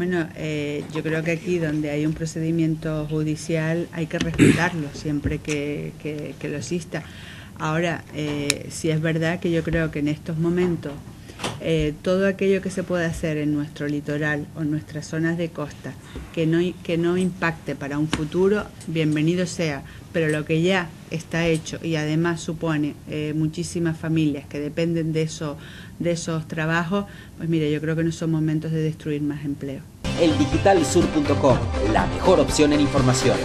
Bueno, eh, yo creo que aquí donde hay un procedimiento judicial hay que respetarlo siempre que, lo exista. Ahora, eh, si es verdad que yo creo que en estos momentos eh, todo aquello que se puede hacer en nuestro litoral o en nuestras zonas de costa que no, que no impacte para un futuro, bienvenido sea, pero lo que ya está hecho y además supone eh, muchísimas familias que dependen de, eso, de esos trabajos, pues mire, yo creo que no son momentos de destruir más empleo. Eldigitalsur.com, la mejor opción en información.